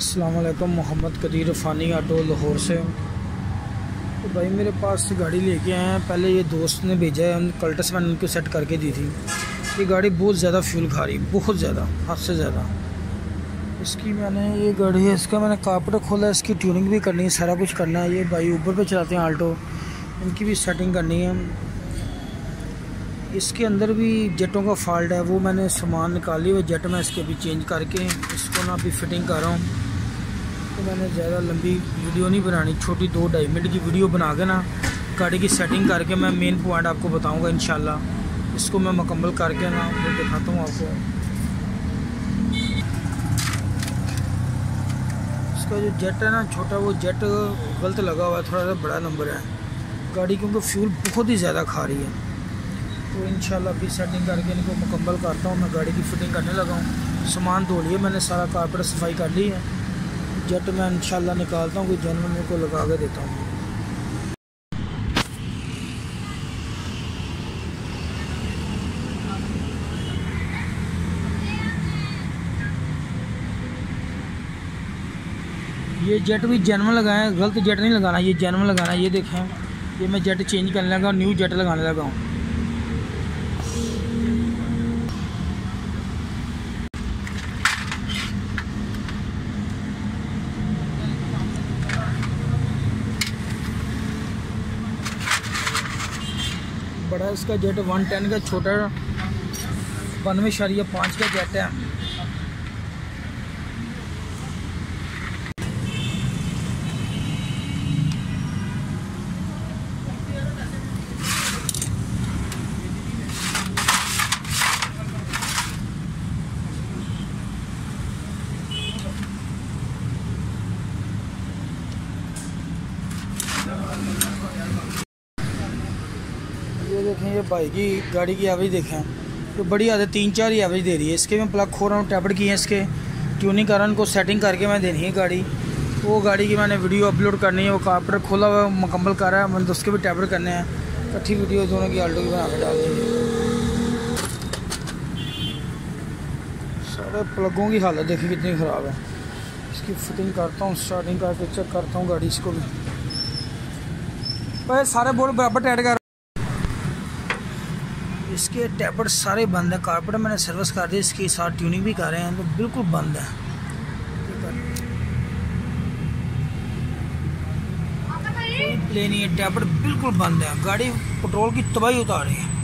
असलकम मोहम्मद कदीर फ़ानी आटो लाहौर से। तो भाई मेरे पास गाड़ी लेके आए हैं। पहले ये दोस्त ने भेजा है कल्टस मैंने उनको सेट करके दी थी। ये गाड़ी बहुत ज़्यादा फ्यूल खा रही, बहुत ज़्यादा, हद से ज़्यादा। इसकी मैंने ये गाड़ी है, इसका मैंने कापट खोला है, इसकी ट्यूनिंग भी करनी है, सारा कुछ करना है। ये भाई ऊबर पर चलाते हैं आल्टो इनकी भी सेटिंग करनी है। इसके अंदर भी जेटों का फॉल्ट है, वो मैंने सामान निकाली हुई जेट मैं इसके अभी चेंज करके, इसको ना अभी फिटिंग कर रहा हूँ। तो मैंने ज़्यादा लंबी वीडियो नहीं बनानी, छोटी दो ढाई मिनट की वीडियो बना के ना, गाड़ी की सेटिंग करके मैं मेन पॉइंट आपको बताऊँगा इन इसको मैं मुकम्मल करके ना फिर दिखाता हूँ आपको। इसका जो जेट है ना, छोटा वो जेट गलत लगा हुआ है, थोड़ा सा बड़ा नंबर है। गाड़ी क्योंकि फ्यूल बहुत ही ज़्यादा खा रही है। तो इन अभी सेटिंग करके इनको मुकम्मल करता हूँ, मैं गाड़ी की फ़िटिंग करने लगा हूँ। सामान धो लिए मैंने, सारा कारपेट सफ़ाई कर ली है। जेट मैं इंशाल्लाह निकालता हूँ, कोई जानवर मेरे को लगा के देता हूँ। ये जेट भी जन्म लगाए गलत जेट नहीं लगाना, ये जन्म लगाना, ये देखें। ये मैं जेट चेंज करने लगा न्यू जेट लगाने लगा हूँ। बड़ा इसका जेट वन टेन का छोटा बानवे शरिया पाँच का जेट है। ये भाई की गाड़ी की एवरेज देखें तो बड़ी आदत तीन चार ही एवरेज दे रही है। इसके मैं प्लग खो रहा हूँ टैबलेट की है इसके। ट्यूनिंग कर रहा हूँ उनको सेटिंग करके मैं देनी है गाड़ी। वो गाड़ी की मैंने वीडियो अपलोड करनी है, वो कारपेटर खोला हुआ मुकम्मल कर रहा है, मैंने उसके भी टैबलेट करने हैं। इकट्ठी वीडियो दोनों की आल्टो की बना के डाल देंगे सारे प्लगों की हालत देखिए कितनी ख़राब है। इसकी फिटिंग करता हूँ स्टार्टिंग करके चेक करता हूँ गाड़ी, इसको भी। भाई, सारे बोर्ड बराबर टाइट कर इसके टैपर सारे बंद है कारपेट मैंने सर्विस कर दी, इसके साथ ट्यूनिंग भी कर रहे हैं तो बिल्कुल बंद है। प्लेन ये टैबलेट बिल्कुल बंद है, गाड़ी पेट्रोल की तबाही उतार रही है।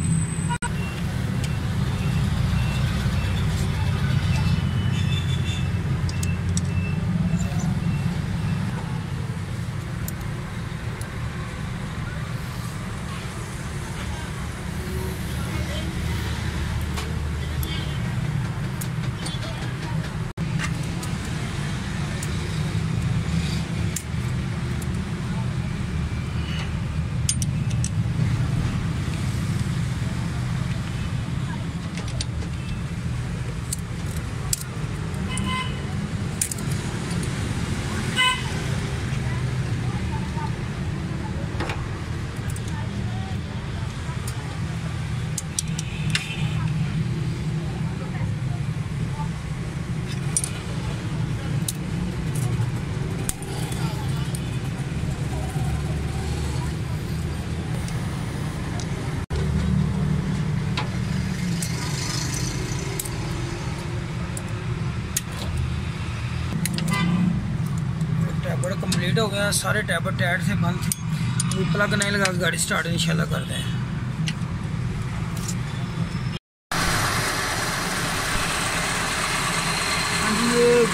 टैबलेट कंप्लीट हो गया। सारे टैबर टायर से बंद थे। प्लग नहीं लगा, गाड़ी स्टार्ट इंशाल्लाह कर दें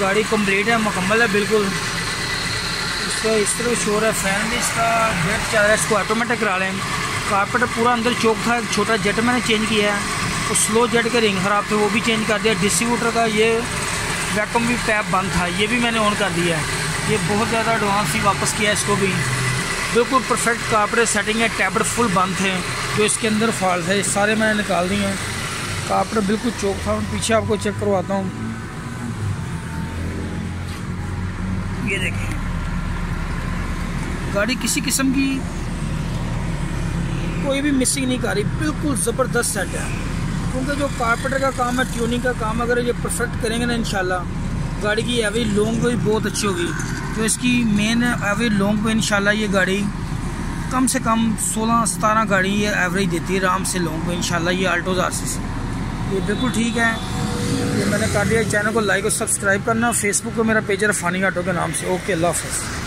गाड़ी कंप्लीट है, मुकम्मल है, बिल्कुल। इसका, इस तरह शोर है फ़ैन भी इसका जेट चल रहा है, इसको ऑटोमेटिक करा लें कारपेट पूरा अंदर चौक था, एक छोटा जेट मैंने चेंज किया है। और स्लो जेट के रिंग ख़राब थे, वो भी चेंज कर दिया। डिस्ट्रीब्यूटर का ये वैकम भी पैप बंद था, ये भी मैंने ऑन कर दिया है। ये बहुत ज़्यादा एडवांस ही वापस किया इसको भी। बिल्कुल परफेक्ट कापड़े सेटिंग है टैबलेट फुल बंद थे, जो इसके अंदर फॉल्ट है सारे मैंने निकाल दिए हैं। कापड़े बिल्कुल चौक था पीछे आपको चेक करवाता हूँ। ये देखिए। गाड़ी किसी किस्म की कोई भी मिसिंग नहीं कर रही, बिल्कुल ज़बरदस्त सेट है। क्योंकि जो कारपेटर का काम है ट्यूनिंग का काम, अगर ये परफेक्ट करेंगे ना, इंशाल्लाह। गाड़ी की एवरेज लॉन्ग भी बहुत अच्छी होगी। तो इसकी मेन एवरेज लॉन्ग पे इंशाल्लाह ये गाड़ी कम से कम 16 सतारह गाड़ी ये एवरेज देती है, आराम से लॉन्ग पे, इंशाल्लाह ये आल्टोज आर ये बिल्कुल ठीक है। ये मैंने कर दिया चैनल को लाइक और सब्सक्राइब करना फेसबुक पर मेरा पेज है फ़ानी आटो के नाम से। ओके अल्लाह हाफ़